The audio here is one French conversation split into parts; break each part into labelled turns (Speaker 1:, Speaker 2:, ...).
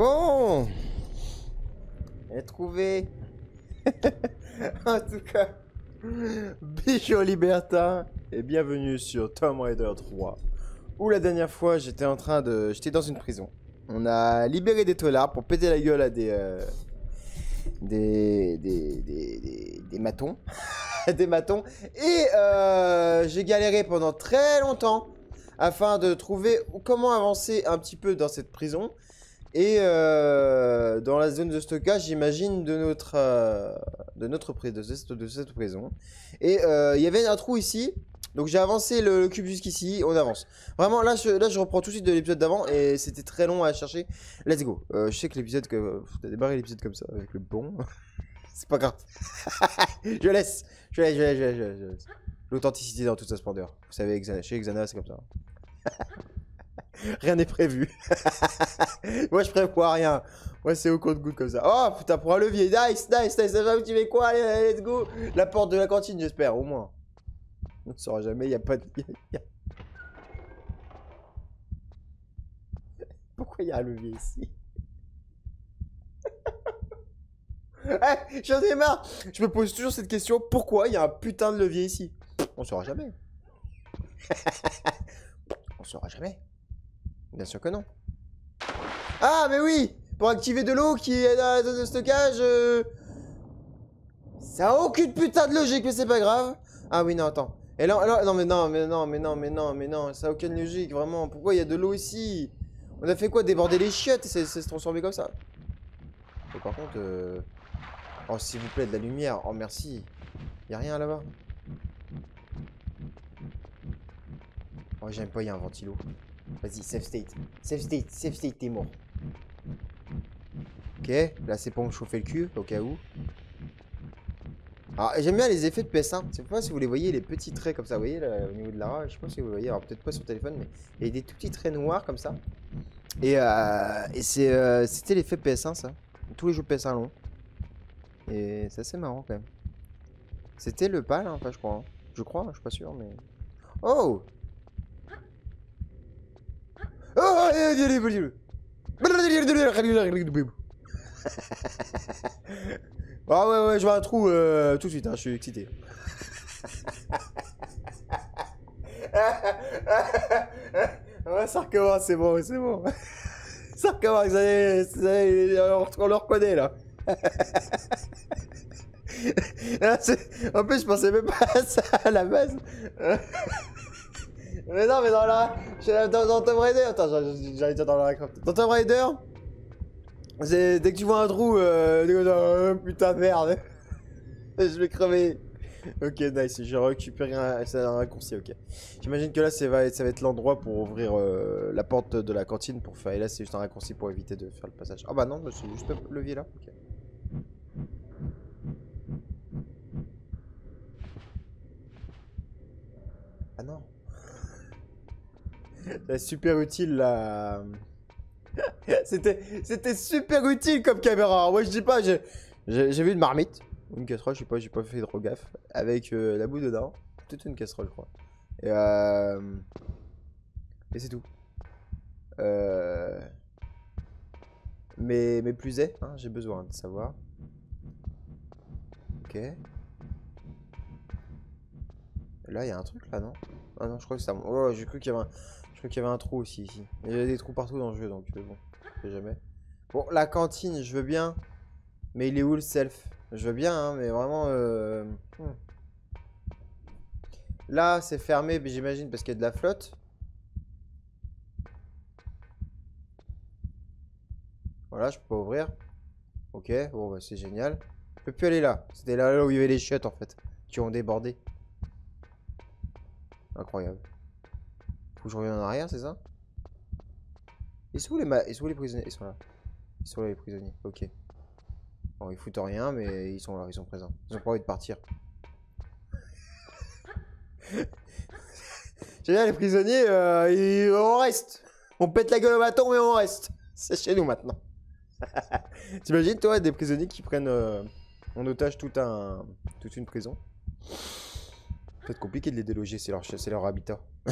Speaker 1: Bon J'ai trouvé En tout cas, Bichot Libertin et bienvenue sur Tomb Raider 3. Où la dernière fois j'étais en train de... J'étais dans une prison. On a libéré des tolards pour péter la gueule à des... euh, Des... Des... Des... Des, des matons. des matons. Et euh, j'ai galéré pendant très longtemps afin de trouver comment avancer un petit peu dans cette prison. Et euh, dans la zone de stockage, j'imagine, de notre, euh, de notre prison. Et euh, il y avait un trou ici. Donc j'ai avancé le, cube jusqu'ici, on avance. Vraiment, là je, là, je reprends tout de suite de l'épisode d'avant et c'était très long à chercher. Let's go. Je sais que l'épisode que... T'as débarré l'épisode comme ça, avec le bon. C'est pas grave. je laisse. Je laisse, je laisse, je laisse. L'authenticité dans toute sa splendeur. Vous savez, chez Xana, c'est comme ça. rien n'est prévu. Moi, je prévois rien. Moi, c'est au compte-goutte comme ça. Oh, putain, pour un levier. Nice, nice, nice. Tu mets quoi let's go. La porte de la cantine, j'espère, au moins. On ne saura jamais, il n'y a pas de... Pourquoi il y a un levier ici? Eh, J'en ai marre Je me pose toujours cette question, pourquoi il y a un putain de levier ici? On saura jamais. On saura jamais. Bien sûr que non. Ah, mais oui Pour activer de l'eau qui est dans la zone de stockage, euh, ça a aucune putain de logique, mais c'est pas grave. Ah oui, non, attends. Et là, non, mais non, mais non, mais non, mais non, mais non, ça a aucune logique, vraiment. Pourquoi il y a de l'eau ici? On a fait quoi Déborder les chiottes? Et c'est se transformer comme ça. Par contre, euh... oh, s'il vous plaît, de la lumière. Oh, merci. Y a rien là-bas. Oh, j'aime pas, y a un ventilo. Vas-y, save state. Save state, save state, t'es mort. Ok, là c'est pour me chauffer le cul, au cas où. Alors, j'aime bien les effets de PS1. Je sais pas si vous les voyez, les petits traits comme ça, vous voyez, au niveau de Lara. Je sais pas si vous le voyez, alors peut-être pas sur téléphone, mais il y a des tout petits traits noirs comme ça. Et, euh, c'est, euh, c'était l'effet PS1, ça. Tous les jeux PS1 l'ont. Et c'est assez marrant quand même. C'était le PAL, hein, enfin, je crois. hein. Je crois, je suis pas sûr, mais. Oh Oh, allez, allez, allez, allez. Ah ouais, ouais, je vois un trou euh, tout de suite, hein, je suis excité. ouais, ça recommence, c'est bon, c'est bon. ça recommence, ça y est, on le reconnaît là. Ah, en plus, je pensais même pas à ça à la base. Mais non, mais dans la. Dans, dans Tomb Raider. Attends, j'allais dire dans la. Dans Tomb Raider, dès que tu vois un trou, euh, putain de merde. je vais crever. Ok, nice, j'ai récupéré un, un raccourci, ok. J'imagine que là, ça va, être- ça va être l'endroit pour ouvrir euh, la porte de la cantine pour faire. Et là, c'est juste un raccourci pour éviter de faire le passage. Ah bah non, bah, c'est juste le levier là. ok. Ah non. C'est super utile là. C'était, c'était super utile comme caméra. Moi je dis pas, j'ai, vu une marmite, une casserole, je sais pas, j'ai pas fait trop gaffe, avec euh, la boue dedans, toute une casserole je. Et euh... et c'est tout. Euh... Mais mais plus est, hein, j'ai besoin de savoir. Ok. Là il y a un truc là non? Ah non je crois que ça. Oh j'ai cru qu'il y avait un, je crois qu'il y avait un trou aussi ici. Il y a des trous partout dans le jeu donc euh, bon, je sais jamais. Bon, la cantine, je veux bien. Mais il est où le self? Je veux bien, hein, mais vraiment. euh, hmm. Là, c'est fermé, mais j'imagine parce qu'il y a de la flotte. Voilà, je peux pas ouvrir. Ok, bon, bah, c'est génial. Je peux plus aller là. C'était là, là où il y avait les chiottes en fait, qui ont débordé. Incroyable. Faut que je revienne en arrière, c'est ça? Ils sont où les, ma- sont les prisonniers? Ils sont là. Ils sont là les prisonniers, ok. Bon, ils foutent rien, mais ils sont là, ils sont présents. Ils ont pas envie de partir. J'aime bien les prisonniers, euh, on reste. On pète la gueule au bâton, mais on reste. C'est chez nous maintenant. T'imagines, toi, des prisonniers qui prennent euh, en otage tout un, toute une prison? Être compliqué de les déloger, c'est leur, leur habitat.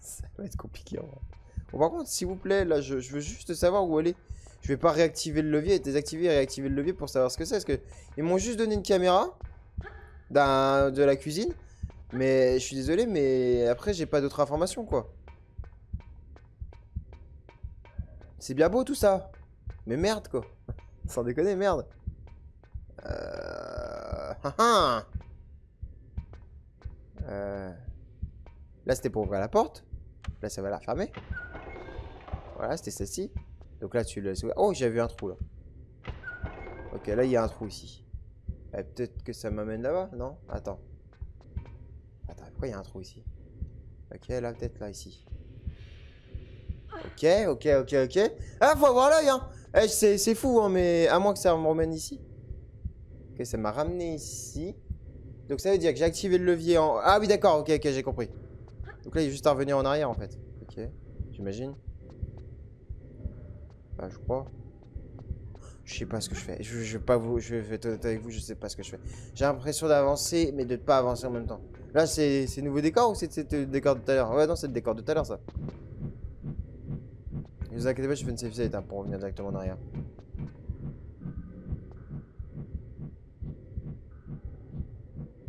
Speaker 1: Ça va être compliqué en vrai. Bon, par contre, s'il vous plaît, là, je, veux juste savoir où aller. Je vais pas réactiver le levier, désactiver et réactiver le levier pour savoir ce que c'est. Parce que ils m'ont juste donné une caméra de la cuisine. Mais je suis désolé, mais après, j'ai pas d'autres informations, quoi. C'est bien beau tout ça. Mais merde, quoi. Sans déconner, merde. Euh... euh... Là, c'était pour ouvrir la porte. Là, ça va la fermer. Voilà, c'était celle-ci. Donc là, tu le laisses Oh, j'ai vu un trou, là. Ok, là, il y a un trou ici. Eh, peut-être que ça m'amène là-bas, non? Attends. Attends, pourquoi il y a un trou ici? Ok, là, peut-être là, ici. Ok, ok, ok, ok. Ah, faut avoir l'œil, hein eh, C'est fou, hein, mais à moins que ça me ramène ici. Ok, ça m'a ramené ici. Donc ça veut dire que j'ai activé le levier en... Ah oui, d'accord, ok, ok, j'ai compris. Donc là, il est juste à revenir en arrière, en fait. Ok, j'imagine. Bah, je crois. Je sais pas ce que je fais. Je, vais pas vous, je vais être honnête avec vous, je sais pas ce que je fais. J'ai l'impression d'avancer, mais de ne pas avancer en même temps. Là, c'est nouveau décor ou c'est le décor de tout à l'heure? Ouais, non, c'est le décor de tout à l'heure, ça. Ne vous inquiétez pas, je fais une safe state pour revenir directement en arrière.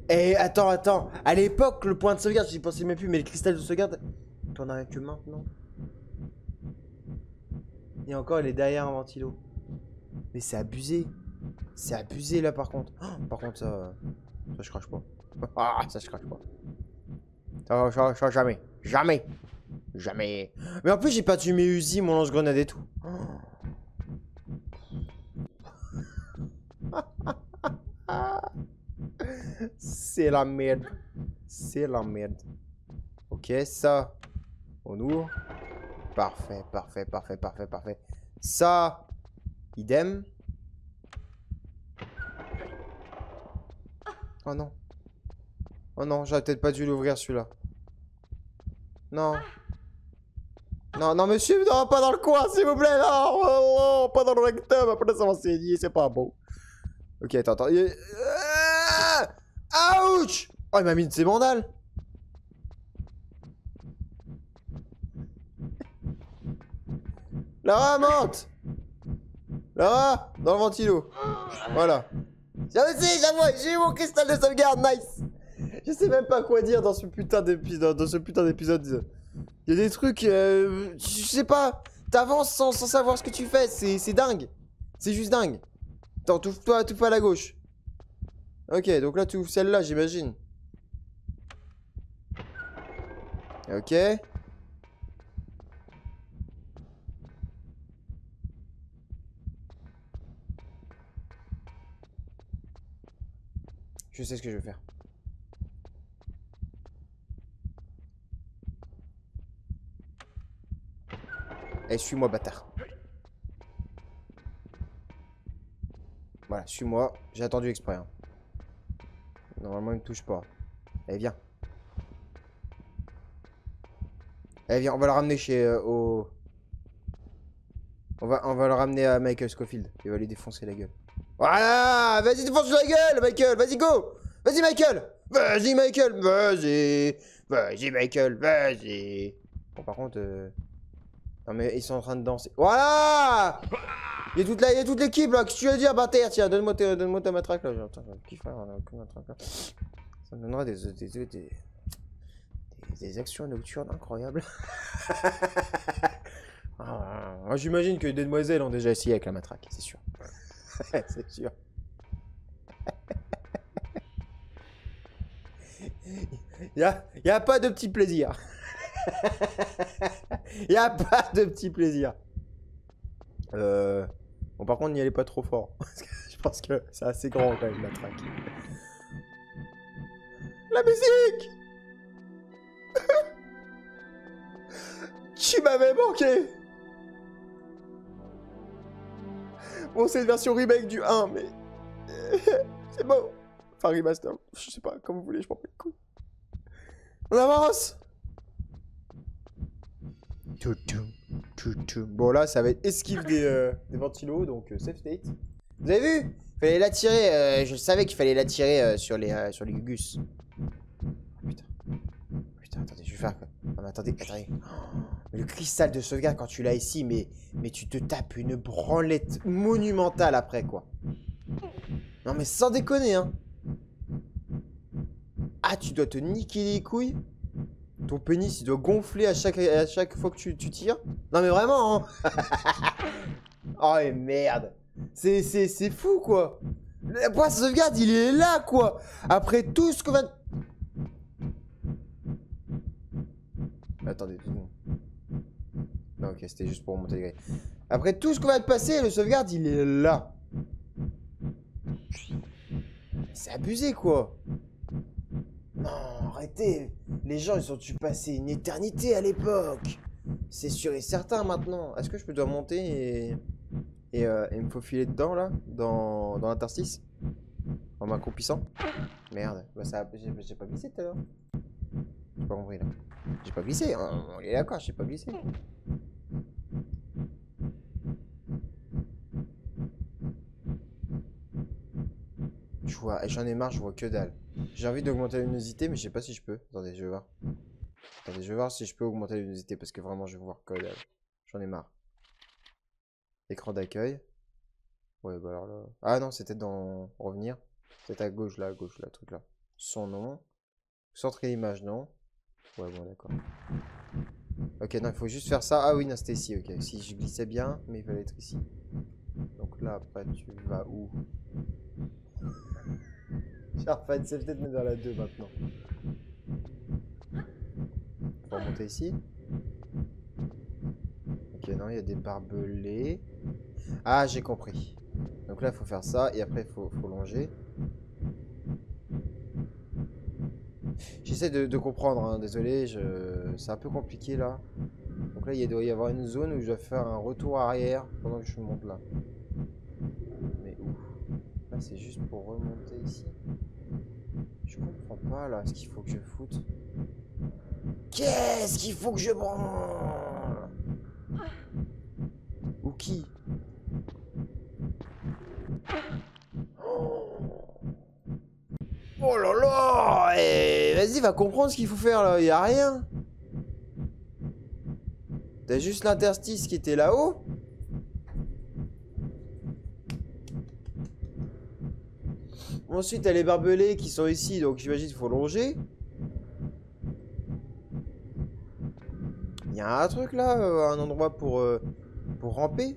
Speaker 1: Eh, attends, attends. À l'époque, le point de sauvegarde, j'y pensais même plus, mais le cristal de sauvegarde, t'en as que maintenant. Et encore, il est derrière un ventilo. Mais c'est abusé. C'est abusé là par contre. Oh, par contre, ça. Ça, je crache pas. Ah, ça, je crache pas. Ça, ça, jamais. Jamais. Jamais. Mais en plus, j'ai pas tué mes Uzi, mon lance-grenade et tout. C'est la merde. C'est la merde. Ok, ça. On ouvre. Parfait, parfait, parfait, parfait, parfait. Ça. Idem. Oh non. Oh non, j'aurais peut-être pas dû l'ouvrir celui-là. Non. Non, non, monsieur, non, pas dans le coin, s'il vous plaît, non, oh, oh, pas dans le rectum, après ça va saigner, c'est pas beau. Ok, attends, attends. Ouch Oh, il m'a mis une ses mandales. Lara, monte Lara, dans le ventilo. Voilà. J'ai eu mon cristal de sauvegarde, nice Je sais même pas quoi dire dans ce putain d'épisode, dans ce putain d'épisode. Il y a des trucs, euh, je sais pas, t'avances sans, savoir ce que tu fais, c'est dingue. C'est juste dingue. Attends, touffe-toi, touffe à la gauche. Ok, donc là tu ouvres celle-là, j'imagine. Ok. Je sais ce que je vais faire. Eh, suis-moi, bâtard. Voilà, suis-moi. J'ai attendu exprès. Normalement, il me touche pas. Eh, viens. Eh, viens, on va le ramener chez... Euh, au... On va, on va le ramener à Michael Scofield. Il va lui défoncer la gueule. Voilà Vas-y, défonce la gueule, Michael Vas-y, go Vas-y, Michael Vas-y, Michael Vas-y Vas-y, Michael Vas-y Bon, par contre... Euh, non, mais ils sont en train de danser. Voilà Il y a toute, la... toute l'équipe, là Qu'est-ce que tu veux dire, bâtard? Tiens, donne-moi donne ta matraque, là. Qui fait aucune matraque, là. Ça me donnera des... des, des, des... des actions nocturnes incroyables. ah, J'imagine que des demoiselles ont déjà essayé avec la matraque, c'est sûr. c'est sûr. Il a, a pas de petit plaisir. Il a pas de petit plaisir. Euh... Bon, par contre, n'y allez pas trop fort. je pense que c'est assez grand quand même la traque. La musique Tu m'avais manqué Bon, c'est une version remake du 1, mais... c'est beau. Enfin, remaster. Je sais pas, comme vous voulez, je m'en fais le coup. On avance Bon, là, ça va être esquive des, euh, ventilos, donc euh, safe state. Vous avez vu? Fallait l'attirer, euh, je savais qu'il fallait l'attirer sur les sur les gugus. putain. Putain, attendez, je vais faire quoi? Non, mais attendez, attendez. Le cristal de sauvegarde, quand tu l'as ici, mais, mais tu te tapes une branlette monumentale après, quoi. Non, mais sans déconner, hein. Ah, tu dois te niquer les couilles Ton pénis, il doit gonfler à chaque, à chaque fois que tu, tu tires Non, mais vraiment, hein Oh, mais merde C'est fou, quoi Le point de sauvegarde, il est là, quoi Après tout ce qu'on va... Attendez, Non, ok, c'était juste pour remonter les grilles. Après tout ce qu'on va te passer, le sauvegarde, il est là. C'est abusé, quoi. Non, arrêtez. Les gens, ils ont dû passer une éternité à l'époque. C'est sûr et certain maintenant. Est-ce que je peux dois monter et, et, euh, me faufiler dedans, là? Dans, dans l'interstice? En m'accroupissant? Merde, bah ça, j'ai pas glissé tout à l'heure. J'ai pas compris, là. J'ai pas glissé, on est d'accord, j'ai pas glissé. Je vois, j'en ai marre, je vois que dalle. J'ai envie d'augmenter la luminosité, mais je sais pas si je peux. Attendez, je vais voir. Attendez, je vais voir si je peux augmenter la luminosité, parce que vraiment, je vais voir que dalle. J'en ai marre. Écran d'accueil. Ouais, bah alors là... Ah non, c'était dans... Revenir. C'est à gauche, là, à gauche, là, truc là. Son nom. Centrer l'image, non. Ouais, bon, d'accord. Ok, non, il faut juste faire ça. Ah oui, non, c'était ici, ok. Si je glissais bien, mais il fallait être ici. Donc là, après, tu vas où? Charfan, c'est peut-être mettre dans la 2 maintenant. On va ici. Ok, non, il y a des barbelés. Ah, j'ai compris. Donc là, il faut faire ça, et après, il faut, faut longer. J'essaie de, comprendre, hein, désolé, je... c'est un peu compliqué là. Donc là, il doit y avoir une zone où je dois faire un retour arrière pendant que je monte là. Mais où? Là, c'est juste pour remonter ici. Je comprends pas là ce qu'il faut que je foute. Qu'est-ce qu'il faut que je branle? Ou qui? Oh là là! Eh, Vas-y, va comprendre ce qu'il faut faire là, y a rien. T'as juste l'interstice qui était là-haut Ensuite, t'as les barbelés qui sont ici, donc j'imagine qu'il faut longer. Il y a un truc là, euh, un endroit pour, euh, pour ramper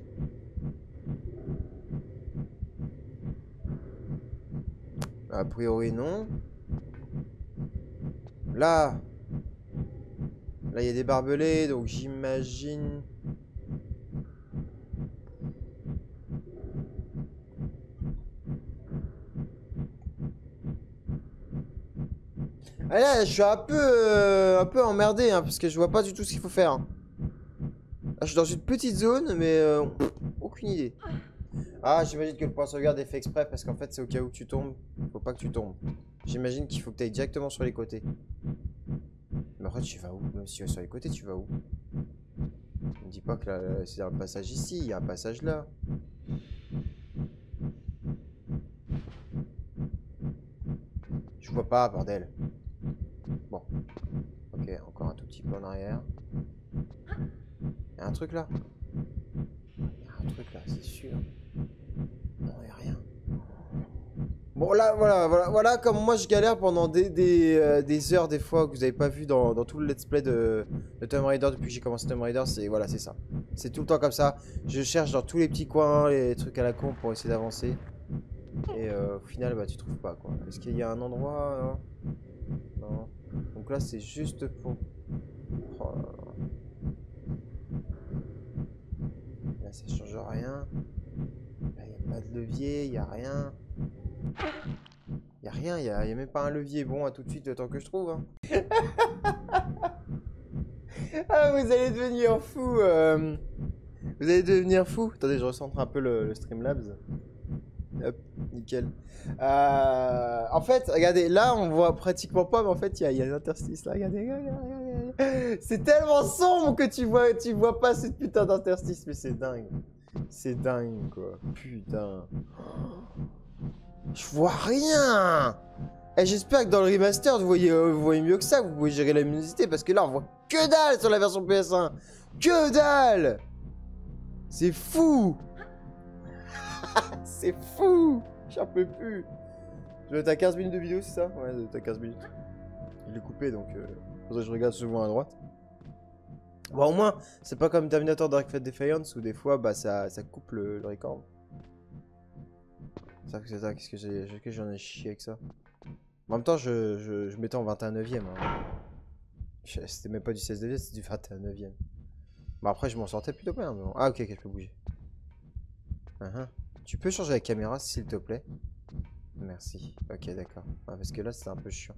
Speaker 1: A priori, non. Là. Là, il y a des barbelés, donc j'imagine... Ah là, je suis un peu, euh, un peu emmerdé, hein, parce que je vois pas du tout ce qu'il faut faire. Là, je suis dans une petite zone, mais euh, aucune idée. Ah, j'imagine que le point sauvegarde est fait exprès parce qu'en fait, c'est au cas où tu tombes. Faut pas que tu tombes. J'imagine qu'il faut que tu ailles directement sur les côtés. Mais en fait, tu vas où? Même si tu vas sur les côtés, tu vas où? Ne me dis pas que là, c'est un passage ici, il y a un passage là. Je vois pas, bordel. Bon. Ok, encore un tout petit peu en arrière. Il y a un truc là Il y a un truc là, c'est sûr. Non, a rien. Bon, là, voilà, voilà, voilà comme moi je galère pendant des, euh, heures, des fois, que vous avez pas vu dans, tout le let's play de, Tomb Raider depuis que j'ai commencé Tomb Raider. C'est voilà, c'est ça. C'est tout le temps comme ça. Je cherche dans tous les petits coins, les trucs à la con pour essayer d'avancer. Et euh, au final, bah, tu trouves pas quoi. Est-ce qu'il y a un endroit Non. Donc là, c'est juste pour. Oh là, ça change rien. Là, il n'y a pas de levier, il n'y a rien. Il n'y a rien, il n'y a, a, même pas un levier. Bon, à tout de suite, le temps que je trouve. Hein. ah, vous allez devenir fou. Euh. Vous allez devenir fou. Attendez, je recentre un peu le, Streamlabs. Hop, nickel. Euh, en fait, regardez, là, on voit pratiquement pas, mais en fait, il y, a un interstice là. Regardez, regardez, C'est tellement sombre que tu vois, tu vois pas cette putain d'interstice, mais c'est dingue. C'est dingue, quoi. Putain. Je vois rien Et j'espère que dans le remaster, vous voyez, euh, vous voyez mieux que ça, vous pouvez gérer la luminosité, parce que là, on voit que dalle sur la version PS1 Que dalle C'est fou C'est fou J'en peux plus Je vais être à 15 minutes de vidéo, c'est ça? Ouais, à 15 minutes. Il est coupé, donc euh, je regarde souvent à droite. Bon, au moins, c'est pas comme Terminator Dark Fate Defiance où des fois, bah, ça, ça coupe le, record. Ça, c'est ça, qu'est-ce que j'ai, que j'en ai chié avec ça. En même temps, je, je, mettais en 21ème. Hein. C'était même pas du 16 e c'était du 21ème. Bon, après, je m'en sortais plutôt bien. Ah, ok, je peux bouger. Uh-huh. Tu peux changer la caméra, s'il te plaît? Merci. Ok, d'accord. parce que là, c'est un peu chiant.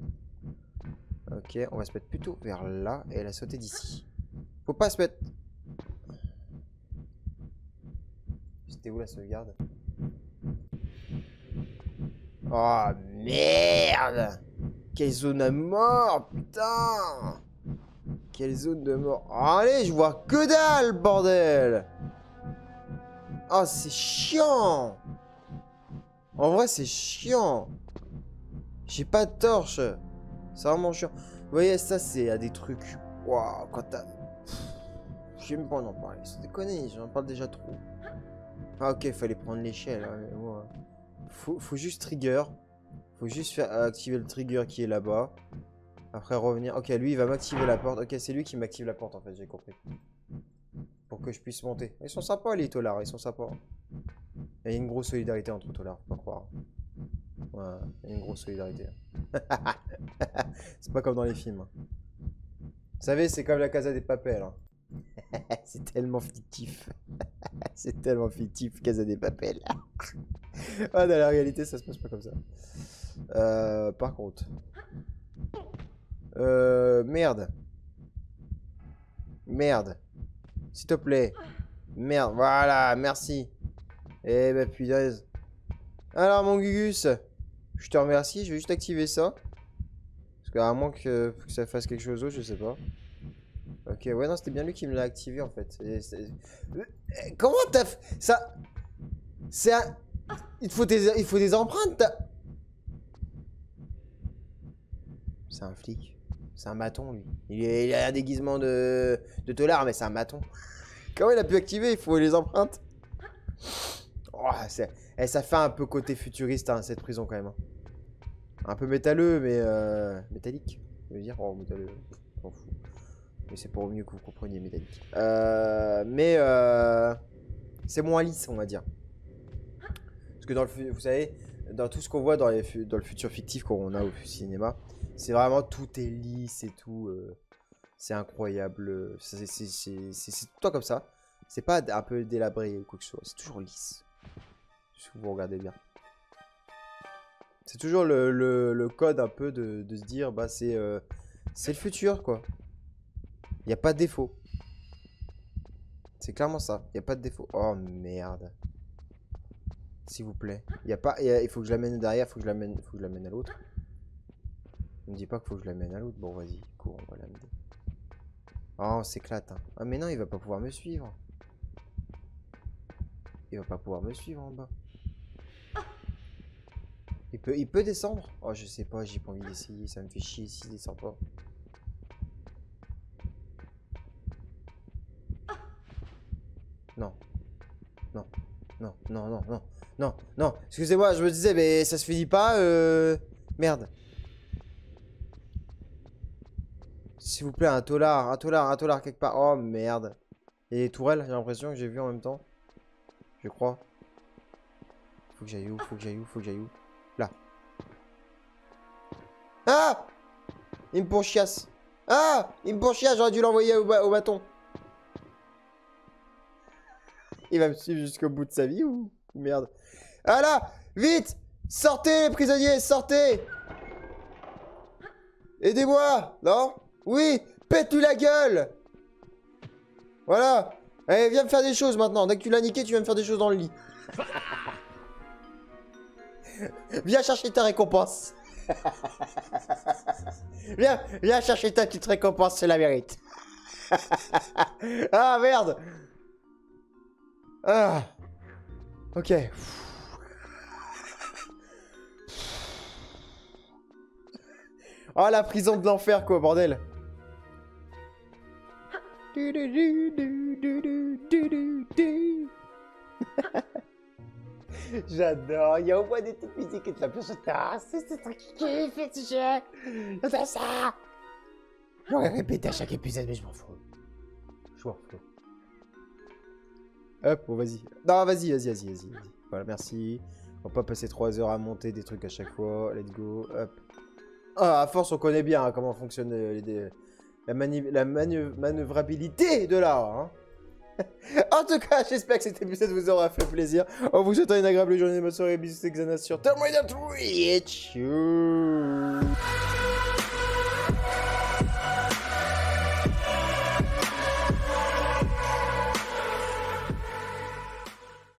Speaker 1: Ok, on va se mettre plutôt vers là et la sauter d'ici. Faut pas se mettre... C'était où la sauvegarde? Oh merde! Quelle zone à mort, putain! Quelle zone de mort. Allez, je vois que dalle, bordel! Oh, c'est chiant! En vrai, c'est chiant! J'ai pas de torche! C'est vraiment chiant. Vous voyez, ça, c'est à des trucs... Waouh, quand t'as... J'aime pas en parler, c'est déconné, j'en parle déjà trop. Ah ok, fallait prendre l'échelle. Hein, faut, faut, juste trigger. Faut juste faire activer le trigger qui est là-bas. Après revenir. Ok, lui il va m'activer la porte. Ok, c'est lui qui m'active la porte en fait, j'ai compris. Pour que je puisse monter. Ils sont sympas les tolards, ils sont sympas. Il y a une grosse solidarité entre tolards, faut pas croire. Il y a une grosse solidarité. c'est pas comme dans les films. Hein. Vous savez, c'est comme la Casa des Papels. Hein. c'est tellement fictif. c'est tellement fictif, Casa des Papels. ah, dans la réalité, ça se passe pas comme ça. Euh, par contre. Euh, merde. Merde. S'il te plaît. Merde, voilà, merci. Eh ben, punaise. Alors, mon Gugus, je te remercie, je vais juste activer ça. Parce qu'à moins que, que ça fasse quelque chose d'autre, je sais pas. Ok, ouais, non, c'était bien lui qui me l'a activé en fait. Comment t'as ça C'est un. Il faut des, il faut des empreintes. C'est un flic. C'est un maton lui. Il, a un déguisement de, de tolard, mais c'est un maton. Comment il a pu activer? Il faut les empreintes. Oh, eh, ça fait un peu côté futuriste hein, cette prison quand même. Hein. Un peu métalleux, mais euh, métallique. Je veux dire, oh métalleux. On fout. Mais c'est pour mieux que vous compreniez métallique. Euh, mais euh, c'est moins lisse, on va dire. Parce que dans le, vous savez, dans tout ce qu'on voit dans, les, dans le futur fictif qu'on a au cinéma, c'est vraiment tout est lisse et tout. Euh, c'est incroyable. C'est tout le comme ça. C'est pas un peu délabré ou quoi que ce soit. C'est toujours lisse. Si vous regardez bien. C'est toujours le, le, code un peu de, de se dire, bah c'est le futur quoi. Il n'y a pas de défaut. C'est clairement ça. Il n'y a pas de défaut. Oh merde. S'il vous plaît. Il a pas. Il faut que je l'amène derrière. Faut que je l'amène. Faut que je l'amène à l'autre. Ne me dis pas qu'il faut que je l'amène à l'autre. Bon vas-y. Cours. On va l'amener. Oh on s'éclate. Hein. Ah mais non il va pas pouvoir me suivre. Il va pas pouvoir me suivre en bas. Il peut, il peut descendre? Oh je sais pas. J'ai pas envie d'essayer. Ça me fait chier s'il descend pas. Non. Non. Non, non, non, non. Non. Excusez-moi, je me disais, mais ça se finit pas, euh... Merde. S'il vous plaît, un tolard, un tolard, un tolard quelque part. Oh, merde. Et les tourelles, j'ai l'impression que j'ai vu en même temps. Je crois. Faut que j'aille où Faut que j'aille où Faut que j'aille où? Là. Ah Il me pourchiasse. Ah Il me pourchiasse, j'aurais dû l'envoyer au bâton. Il va me suivre jusqu'au bout de sa vie ou Merde. Ah là Vite Sortez les prisonniers, sortez Aidez-moi Non? Oui Pète-lui la gueule Voilà Allez, viens me faire des choses maintenant. Dès que tu l'as niqué, tu viens me faire des choses dans le lit. viens chercher ta récompense. viens, viens chercher ta petite récompense, c'est la mérite. ah merde ah Ok. Oh la prison de l'enfer quoi, bordel J'adore, il y a au moins des petites musiques et de la planche à c'est ça qui kiffe ce jeu C'est ça J'aurais répété à chaque épisode mais je m'en fous. Je m'en fous. Hop, bon, vas-y. Non, vas-y, vas-y, vas-y, vas-y. voilà, merci. On va pas passer 3 heures à monter des trucs à chaque fois. Let's go. Hop. Ah, à force, on connaît bien hein, comment fonctionne la, la manœuvrabilité de l'art. Hein. en tout cas, j'espère que cet épisode vous aura fait plaisir. On vous souhaite une agréable journée, bonne soirée, bisous, Xana sur Twitch.